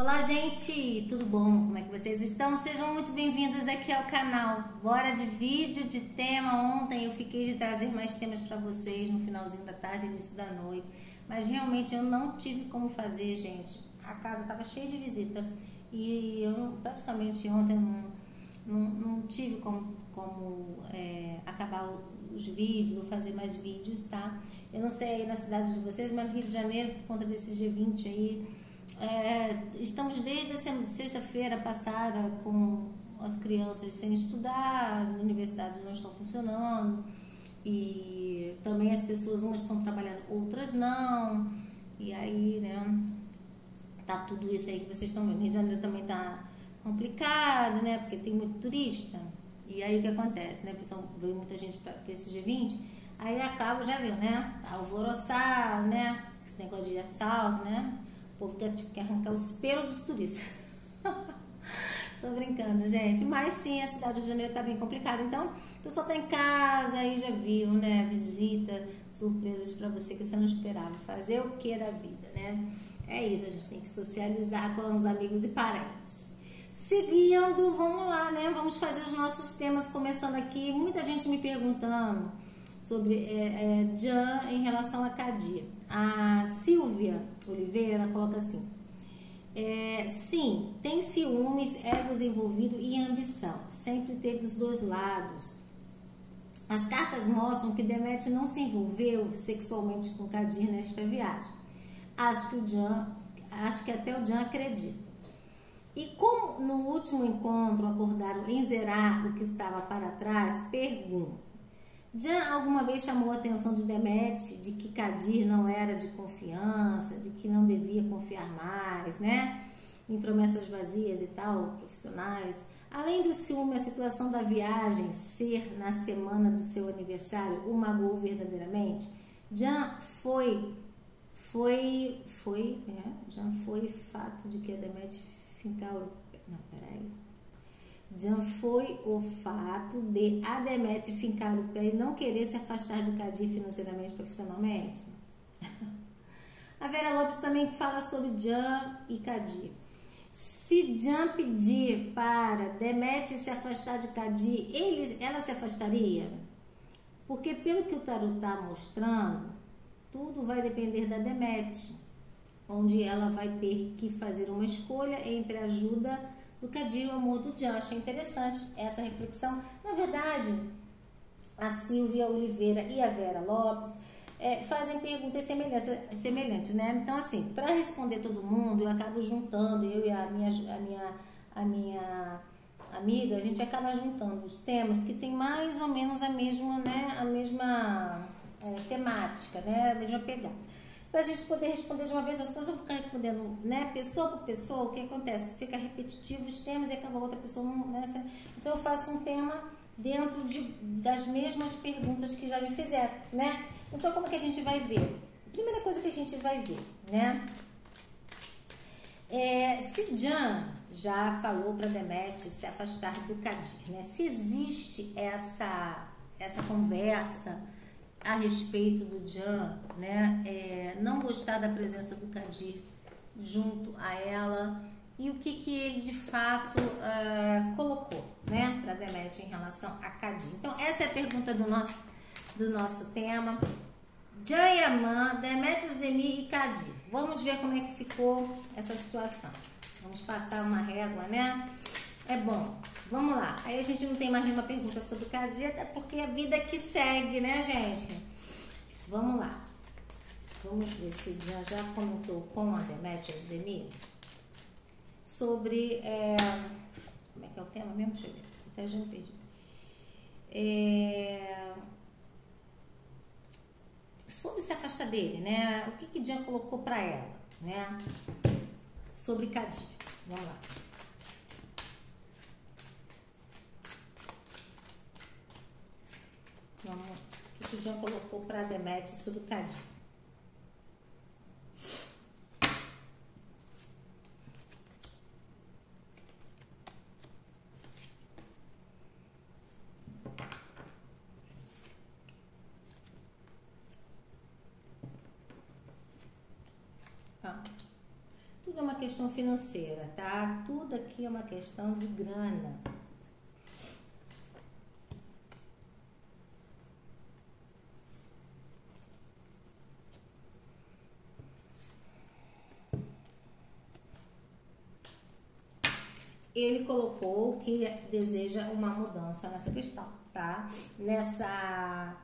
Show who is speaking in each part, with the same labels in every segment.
Speaker 1: Olá, gente, tudo bom? Como é que vocês estão? Sejam muito bem-vindos aqui ao canal. Bora de vídeo, de tema. Ontem eu fiquei de trazer mais temas para vocês no finalzinho da tarde, início da noite, mas realmente eu não tive como fazer, gente. A casa estava cheia de visita e eu praticamente ontem não, não, não tive como, como é, acabar os vídeos ou fazer mais vídeos, tá? Eu não sei aí na cidade de vocês, mas no Rio de Janeiro, por conta desse G20 aí, é, estamos desde sexta-feira passada com as crianças sem estudar, as universidades não estão funcionando e também as pessoas, umas estão trabalhando, outras não. E aí, né, tá tudo isso aí que vocês estão vendo. Rio de Janeiro também tá complicado, né, porque tem muito turista. E aí o que acontece, né, pessoal, veio muita gente para esse G20, aí acaba, já viu, né, alvoroçar, né, esse negócio de assalto, né, povo quer, quer arrancar os pelos dos turistas. Tô brincando, gente. Mas sim, a cidade de Janeiro tá bem complicada. Então, o pessoal tá em casa, aí já viu, né? Visita, surpresas para você que você não esperava. Fazer o que da vida, né? É isso, a gente tem que socializar com os amigos e parentes. Seguindo, vamos lá, né? Vamos fazer os nossos temas, começando aqui. Muita gente me perguntando sobre é, é, Jan em relação a Cadia. A Silvia Oliveira ela coloca assim: é, sim, tem ciúmes, egos envolvido e ambição. Sempre teve os dois lados. As cartas mostram que Demet não se envolveu sexualmente com Kadir nesta viagem. Acho que o Jan, acho que até o Jan acredita. E como no último encontro acordaram em zerar o que estava para trás, pergunto: Jan alguma vez chamou a atenção de Demet de que Kadir não era de confiança, de que não devia confiar mais, né? Em promessas vazias e tal, profissionais. Além do ciúme, a situação da viagem ser na semana do seu aniversário o magoou verdadeiramente? Jan foi, foi, foi, né? Jan foi fato de que a Demet fincava. Não, peraí. Jan foi o fato de Ademete fincar o pé e não querer se afastar de Cadir financeiramente e profissionalmente? A Vera Lopes também fala sobre Jan e Cadir. Se Jan pedir para Demete se afastar de Cadir, ele, ela se afastaria? Porque pelo que o tarot está mostrando, tudo vai depender da Demete, onde ela vai ter que fazer uma escolha entre ajuda do Kadir o amor do Jan. Achei interessante essa reflexão. Na verdade, a Silvia Oliveira e a Vera Lopes é, fazem perguntas semelhantes, semelhantes, né? Então, assim, para responder todo mundo, eu acabo juntando, eu e a minha, a minha, a minha amiga, a gente acaba juntando os temas que tem mais ou menos a mesma, né, a mesma é, temática, né, a mesma pegada para a gente poder responder de uma vez só. Se eu ficar respondendo né, pessoa por pessoa, o que acontece? Fica repetitivo os temas e acaba outra pessoa. Né, então eu faço um tema dentro de, das mesmas perguntas que já me fizeram, né? Então como que a gente vai ver? Primeira coisa que a gente vai ver, né? É, se Jan já falou para Demet se afastar do Kadir, né? Se existe essa essa conversa a respeito do Jan, né, é, não gostar da presença do Kadir junto a ela e o que, que ele de fato uh, colocou né, para Demet em relação a Kadir. Então, essa é a pergunta do nosso, do nosso tema. Jayaman, Demetrius Demir e Kadir. Vamos ver como é que ficou essa situação. Vamos passar uma régua, né? É bom. Vamos lá. Aí a gente não tem mais nenhuma pergunta sobre o Kadir, até porque a vida que segue, né, gente? Vamos lá. Vamos ver se já já comentou com a Demetrius Demir sobre. É, como é que é o tema mesmo? Deixa eu ver. Até já me perdi. É, sobre se afastar dele, né? O que que Jan colocou para ela, né? Sobre Kadir. Vamos lá. Vamos, o que Jean colocou para Demet sobre o Cadim? é uma questão financeira, tá? Tudo aqui é uma questão de grana. Ele colocou que deseja uma mudança nessa questão, tá? Nessa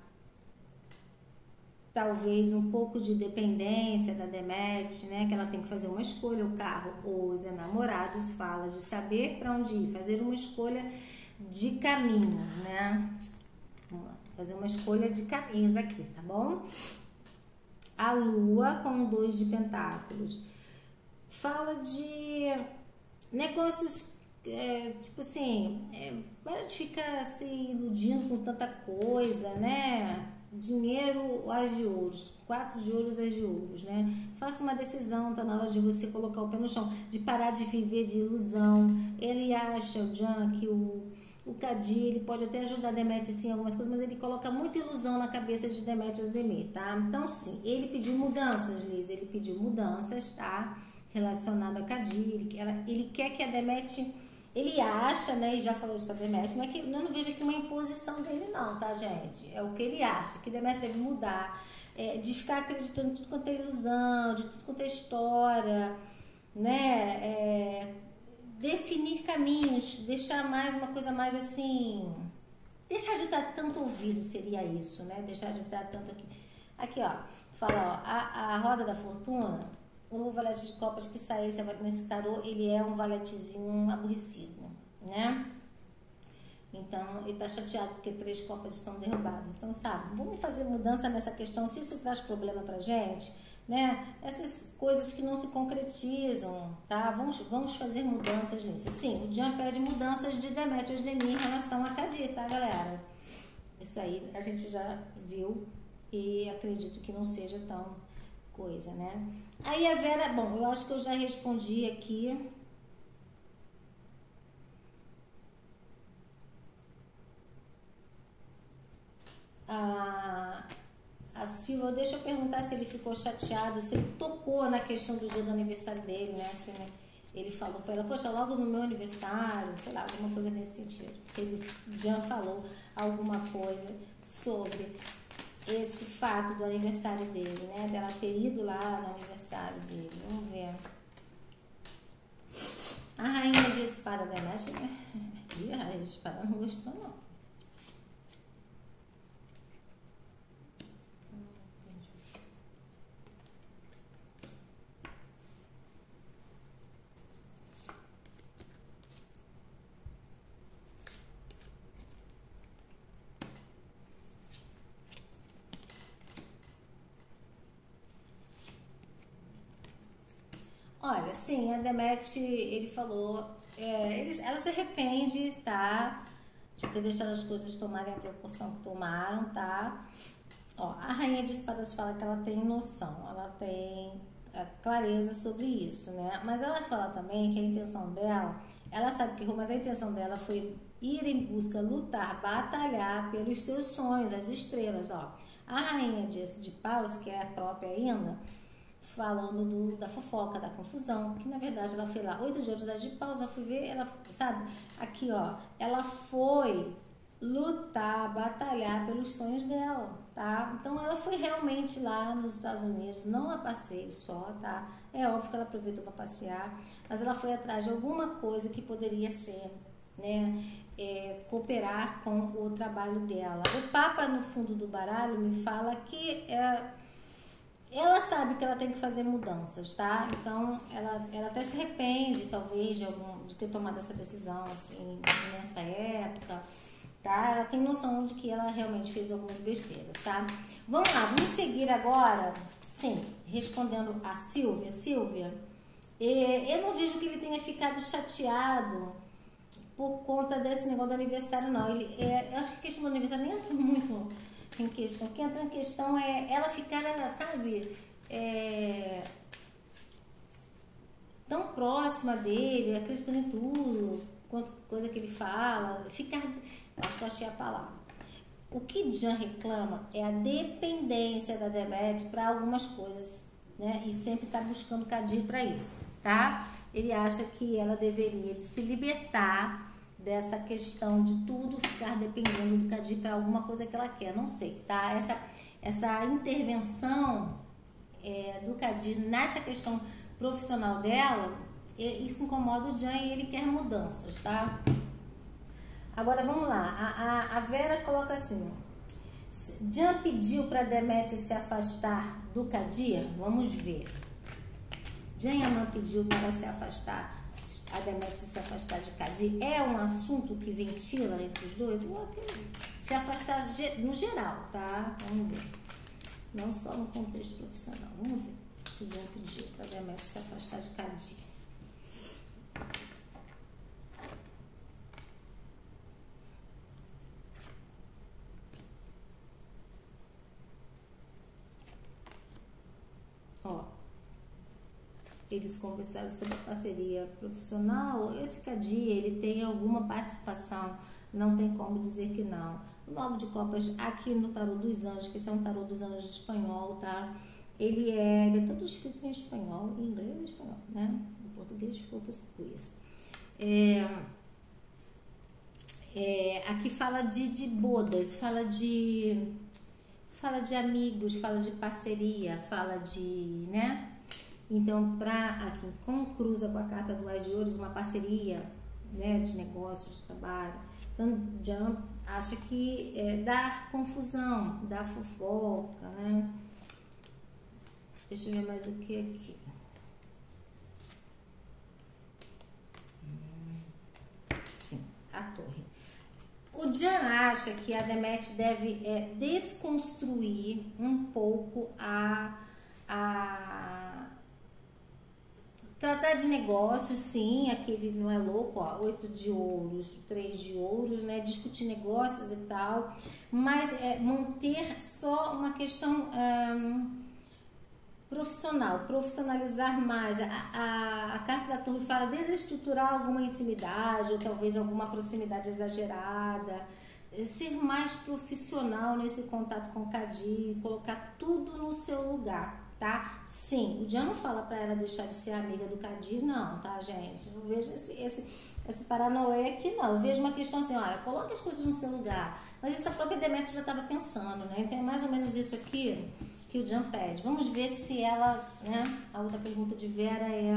Speaker 1: talvez um pouco de dependência da Demet, né? Que ela tem que fazer uma escolha, o carro os enamorados fala de saber para onde ir, fazer uma escolha de caminho, né? Vamos lá, fazer uma escolha de caminhos aqui, tá bom? A lua com dois de pentáculos fala de negócios é, tipo assim, é, para de ficar se iludindo com tanta coisa, né? Dinheiro as de ouros, quatro de ouros as de ouros, né? Faça uma decisão, tá na hora de você colocar o pé no chão, de parar de viver de ilusão. Ele acha, o Jan, que o, o Kadir, ele pode até ajudar Demet sim em algumas coisas, mas ele coloca muita ilusão na cabeça de Demet Osdemir, tá? Então, sim, ele pediu mudanças, Liz, ele pediu mudanças, tá? Relacionado a Kadir, ele, ela, ele quer que a Demet ele acha, né, e já falou isso para Demetrio, não é que eu não vejo aqui uma imposição dele não, tá, gente? É o que ele acha, que Demetrio deve mudar, é, de ficar acreditando em tudo quanto é ilusão, de tudo quanto é história, né? É, definir caminhos, deixar mais uma coisa mais assim, deixar de dar tanto ouvido seria isso, né? Deixar de dar tanto aqui. Aqui, ó, fala, ó, a, a roda da fortuna o valete de copas que saísse nesse tarô, ele é um valetezinho aborrecido, né? Então, ele tá chateado porque três copas estão derrubadas. Então, sabe, vamos fazer mudança nessa questão. Se isso traz problema pra gente, né? Essas coisas que não se concretizam, tá? Vamos, vamos fazer mudanças nisso. Sim, o Jean pede mudanças de Demetrius de mim em relação a Kadir, tá, galera? Isso aí a gente já viu e acredito que não seja tão coisa, né? Aí a Vera, bom, eu acho que eu já respondi aqui. A, a Silva, deixa eu perguntar se ele ficou chateado, se ele tocou na questão do dia do aniversário dele, né? Se ele falou para ela, poxa, logo no meu aniversário, sei lá, alguma coisa nesse sentido. Se ele já falou alguma coisa sobre esse fato do aniversário dele, né? Dela ter ido lá no aniversário dele. Vamos ver. A rainha de espada da Nash, né? E a rainha de espada não gostou, não. Olha, sim, a Demet, ele falou, é, ele, ela se arrepende, tá? De ter deixado as coisas tomarem a proporção que tomaram, tá? Ó, a Rainha de Espadas fala que ela tem noção, ela tem é, clareza sobre isso, né? Mas ela fala também que a intenção dela, ela sabe que errou, mas a intenção dela foi ir em busca, lutar, batalhar pelos seus sonhos, as estrelas, ó. A Rainha de, de Paus, que é a própria ainda, falando do, da fofoca, da confusão, que na verdade ela foi lá, oito ouros de pausa, fui ver, ela, sabe, aqui ó, ela foi lutar, batalhar pelos sonhos dela, tá? Então ela foi realmente lá nos Estados Unidos, não a passeio só, tá? É óbvio que ela aproveitou para passear, mas ela foi atrás de alguma coisa que poderia ser, né? É, cooperar com o trabalho dela. O Papa no fundo do baralho me fala que é, ela sabe que ela tem que fazer mudanças, tá? Então, ela, ela até se arrepende, talvez, de, algum, de ter tomado essa decisão, assim, nessa época, tá? Ela tem noção de que ela realmente fez algumas besteiras, tá? Vamos lá, vamos seguir agora, sim, respondendo a Silvia. Silvia, eu não vejo que ele tenha ficado chateado por conta desse negócio do aniversário, não. Ele, é, eu acho que a questão do aniversário nem entra muito em questão. O que entra em questão é ela ficar, sabe, é, tão próxima dele, acreditando em tudo, quanto coisa que ele fala, ficar. Acho que eu achei a palavra. O que Jan reclama é a dependência da Demet para algumas coisas, né? E sempre está buscando cadinho para isso, tá? Ele acha que ela deveria de se libertar dessa questão de tudo ficar dependendo do Kadir para alguma coisa que ela quer, não sei, tá? Essa, essa intervenção é, do Kadir nessa questão profissional dela, isso incomoda o Jan e ele quer mudanças, tá? Agora vamos lá, a, a, a Vera coloca assim: Jan pediu para Deméter se afastar do Kadir? Vamos ver. Jan Yaman pediu para se afastar, a Deméter se afastar de Kadir. É um assunto que ventila entre os dois? Se afastar no geral, tá? Vamos ver. Não só no contexto profissional. Vamos ver se Jan pediu para Deméter se afastar de Kadir. Ó, eles conversaram sobre parceria profissional. Esse Cadia, ele tem alguma participação, não tem como dizer que não. O Nove de Copas, aqui no Tarô dos Anjos, que esse é um Tarô dos Anjos espanhol, tá? Ele é, ele é todo escrito em espanhol, em inglês e espanhol, né? Em português ficou português. É, é, aqui fala de, de bodas, fala de fala de amigos, fala de parceria, fala de, né? Então, para aqui, como cruza com a carta do Ais de Ouros, uma parceria, né, de negócio, de trabalho. Então, Jump acha que é, dá confusão, dá fofoca, né? Deixa eu ver mais o que aqui. Sim, a torre. O Jan acha que a Demet deve é, desconstruir um pouco a, a tratar de negócios, sim, aquele não é louco, ó, oito de ouros, três de ouros, né, discutir negócios e tal, mas é manter só uma questão um, Profissional, profissionalizar mais. A, a, a, carta da torre fala desestruturar alguma intimidade ou talvez alguma proximidade exagerada, ser mais profissional nesse contato com o Cadir, colocar tudo no seu lugar, tá? Sim, o Dian não fala para ela deixar de ser amiga do Cadir, não, tá, gente? Eu vejo esse, esse, esse paranoia aqui, não. Eu vejo uma questão assim, olha, coloque as coisas no seu lugar. Mas isso a própria Demet já estava pensando, né? Então é mais ou menos isso aqui que o Jan pede. Vamos ver se ela, né? A outra pergunta de Vera é,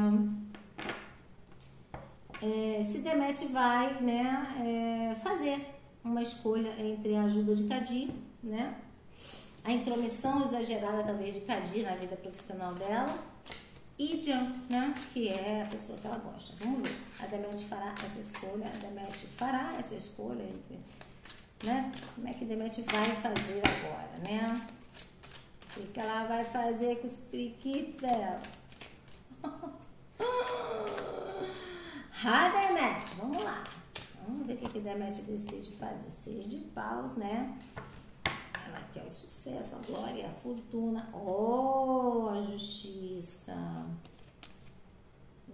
Speaker 1: é se Demet vai, né, é, fazer uma escolha entre a ajuda de Kadir, né? A intromissão exagerada talvez de Kadir na vida profissional dela e Jan, né? Que é a pessoa que ela gosta. Vamos ver. A Demet fará essa escolha, a Demet fará essa escolha entre, né? Como é que Demet vai fazer agora, né? O que ela vai fazer com os periquitos dela? Ah, Demet, vamos lá. Vamos ver o que, que Demet decide fazer. Seis de paus, né? Ela quer o sucesso, a glória, a fortuna. Oh, a justiça.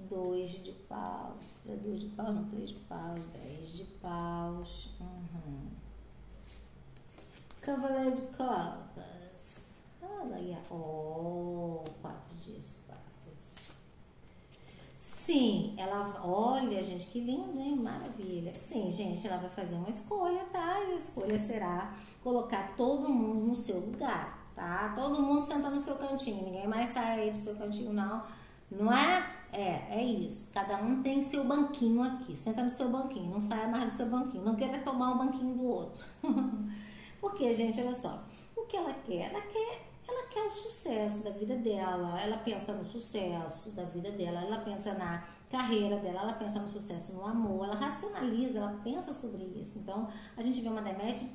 Speaker 1: Dois de paus. É dois de paus, não, três de paus. Dez de paus. Uhum. Cavaleiro de copas. Olha aí, oh, quatro de espadas. Sim, ela, olha, gente, que lindo, hein? Maravilha. Sim, gente, ela vai fazer uma escolha, tá? E a escolha será colocar todo mundo no seu lugar, tá? Todo mundo senta no seu cantinho, ninguém mais sai aí do seu cantinho, não. Não é? É, é isso. Cada um tem seu banquinho aqui. Senta no seu banquinho, não saia mais do seu banquinho. Não queira tomar o banquinho do outro. Porque, gente, olha só. O que ela quer? Ela quer quer o sucesso da vida dela, ela pensa no sucesso da vida dela, ela pensa na carreira dela, ela pensa no sucesso no amor, ela racionaliza, ela pensa sobre isso. Então, a gente vê uma Demet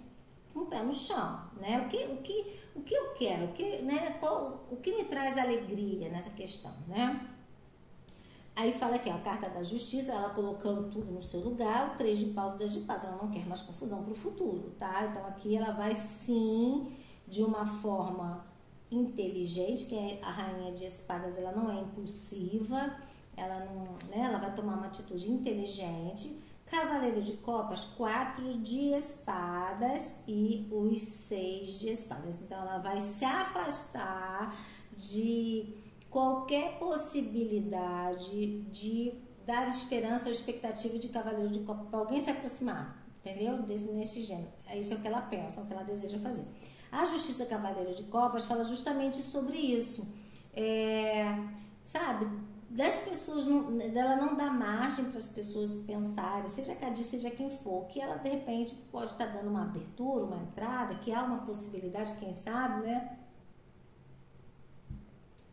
Speaker 1: com um o pé no chão, né? O que, o que, o que eu quero, o que, né? Qual, o que me traz alegria nessa questão, né? Aí fala aqui, a carta da justiça, ela colocando tudo no seu lugar, o três de paus dois de paz, ela não quer mais confusão para o futuro, tá? Então aqui ela vai sim, de uma forma inteligente, que é a rainha de espadas, ela não é impulsiva, ela não, né, ela vai tomar uma atitude inteligente. Cavaleiro de copas, quatro de espadas e os seis de espadas. Então ela vai se afastar de qualquer possibilidade de dar esperança ou expectativa de cavaleiro de copa para alguém se aproximar, entendeu? Desse, nesse gênero. É isso é o que ela pensa, é o que ela deseja fazer. A Justiça Cavaleiro de Copas fala justamente sobre isso. É, sabe, das pessoas, dela não dá margem para as pessoas pensarem, seja Cadi, seja quem for, que ela de repente pode estar tá dando uma abertura, uma entrada, que há uma possibilidade, quem sabe, né?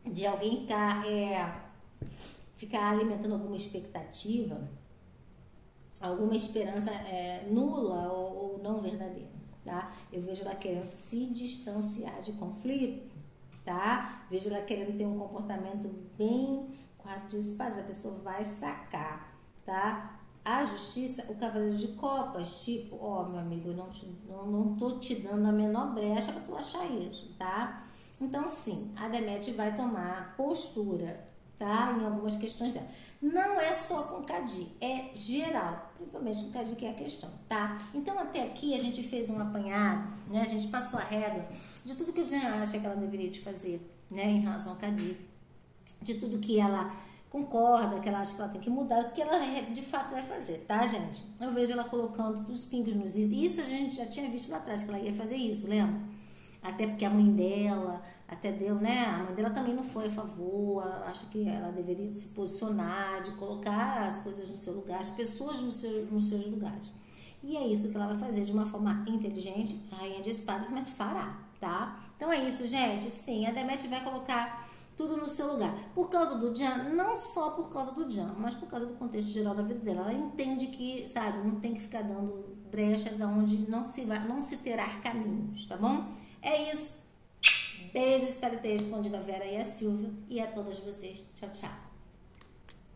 Speaker 1: De alguém ficar, é, ficar alimentando alguma expectativa, alguma esperança é, nula ou, ou não verdadeira, tá? Eu vejo ela querendo se distanciar de conflito, tá? Vejo ela querendo ter um comportamento bem quatro de espadas, a pessoa vai sacar, tá? A justiça, o cavaleiro de copas, tipo, ó, meu amigo, eu não, te, não, não tô te dando a menor brecha para tu achar isso, tá? Então, sim, a Demet vai tomar postura, tá? Em algumas questões dela. Não é só com Cadi, é geral, principalmente com Cadi que é a questão, tá? Então, até aqui a gente fez um apanhado, né? A gente passou a régua de tudo que o Jean acha que ela deveria de fazer, né? Em relação ao Cadi de tudo que ela concorda, que ela acha que ela tem que mudar, o que ela de fato vai fazer, tá, gente? Eu vejo ela colocando os pingos nos is. Isso a gente já tinha visto lá atrás, que ela ia fazer isso, lembra? Até porque a mãe dela, até deu, né? A mãe dela também não foi a favor, acha que ela deveria se posicionar, de colocar as coisas no seu lugar, as pessoas no seu, nos seus lugares. E é isso que ela vai fazer de uma forma inteligente, rainha de espadas, mas fará, tá? Então é isso, gente. Sim, a Demet vai colocar tudo no seu lugar. Por causa do Jan, não só por causa do Jan, mas por causa do contexto geral da vida dela. Ela entende que, sabe, não tem que ficar dando brechas aonde não se não se terá caminhos, tá bom? É isso. Beijo, espero ter respondido a Vera e a Silvia e a todas vocês. Tchau, tchau.